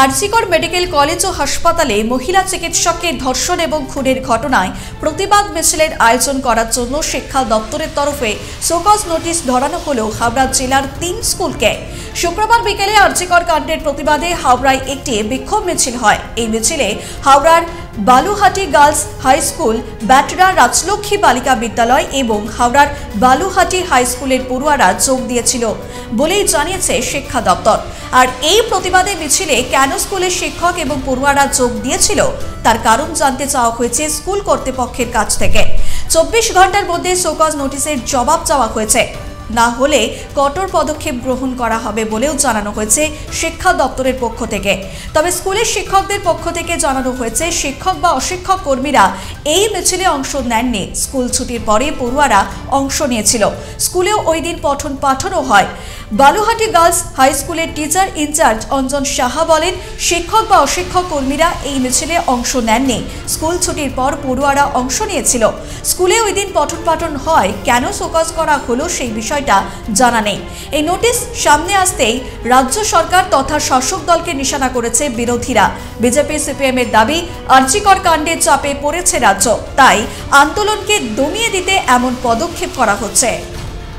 RG Kar medical college ও হাসপাতালে মহিলা চিকিৎসককে ধর্ষণ এবং খুনের ঘটনায় প্রতিবাদ মিছিলের আয়োজন করার জন্য শিক্ষা দপ্তরের তরফে সোকজ নোটিশ ধরানো হলো হাওড়া জেলার তিন স্কুলকে শুক্রবার বিকেলে আরজিকর কাণ্ডের প্রতিবাদে হাওড়ায় একটি বিক্ষোভ মিছিল হয়। এই মিছিলে হাওড়ার Baluhati girls high school, Batra Rajlakshmi Balika Vidyalaya এবং হাওড়ার বালুহাটি হাই স্কুলের পড়ুয়ারা যোগ দিয়েছিল বলেই জানিয়েছে শিক্ষা দপ্তর। আর এই প্রতিবাদে মিছিলে কেন স্কুলের শিক্ষক এবং পড়ুয়ারা যোগ দিয়েছিল, তার কারণ জানতে চাওয়া হয়েছে স্কুল কর্তৃপক্ষের কাছ থেকে। চব্বিশ ঘণ্টার মধ্যে সোকজ নোটিশের জবাব চাওয়া হয়েছে। না হলে কঠোর পদক্ষেপ গ্রহণ করা হবে বলেও জানানো হয়েছে শিক্ষা দপ্তরের পক্ষ থেকে। তবে স্কুলের শিক্ষকদের পক্ষ থেকে জানানো হয়েছে, শিক্ষক বা অশিক্ষক কর্মীরা এই মিছিলে অংশ নেননি। স্কুল ছুটির পরে পড়ুয়ারা অংশ নিয়েছিল। স্কুলেও ওই দিন পঠন পাঠনও হয়। বালুহাটি গার্লস হাই স্কুলের teacher in charge Anjan Saha বলেন, শিক্ষক বা অশিক্ষক কর্মীরা এই মিছিলে অংশ নেননি। স্কুল ছুটির পর পড়ুয়ারা অংশ নিয়েছিল। স্কুলে ওই দিন পঠন পাঠন হয়, কেন শোকজ করা হলো সেই বিষয়টা জানা নেই। এই নোটিশ সামনে আসতেই রাজ্য সরকার তথা শাসক দলকে নিশানা করেছে বিরোধীরা। বিজেপি সিপিএম এর দাবি আর্জিকর কাণ্ডের চাপে পড়েছে রাজ্য। তাই আন্দোলনকে দমিয়ে দিতে এমন পদক্ষেপ করা হচ্ছে।